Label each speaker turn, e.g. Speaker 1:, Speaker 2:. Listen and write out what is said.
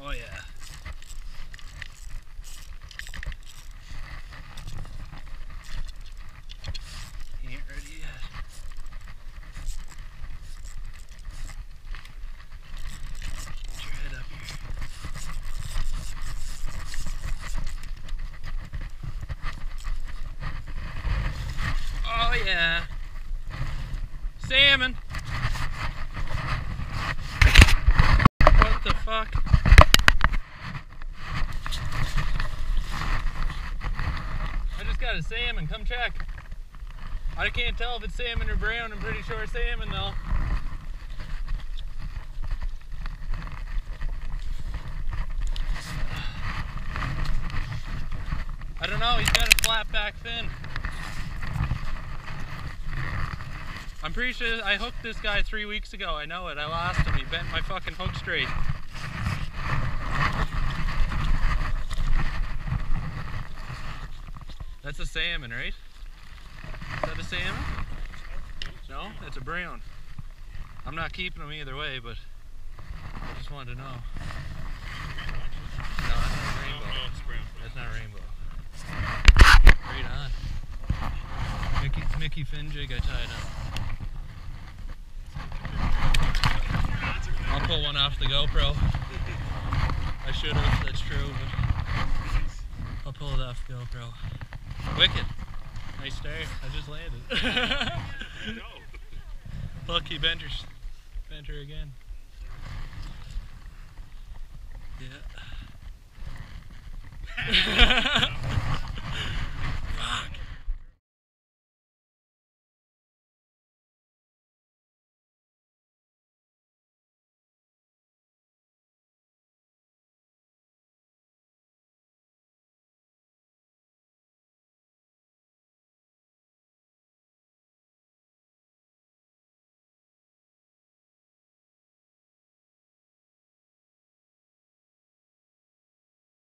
Speaker 1: Oh yeah. Yeah. Salmon. What the fuck? I just got a salmon. Come check. I can't tell if it's salmon or brown. I'm pretty sure it's salmon though. I don't know. He's got a flat back fin. I'm pretty sure I hooked this guy three weeks ago. I know it. I lost him. He bent my fucking hook straight. That's a salmon, right? Is that a salmon? No, that's a brown. I'm not keeping them either way, but I just wanted to know. No, that's not rainbow. That's not rainbow. Right on. Mickey, Mickey Finn jig I tied up. I'll pull one off the GoPro. I should have, that's true, but I'll pull it off the GoPro. Wicked. Nice start. I just landed. Lucky Benter, Benter again. Yeah.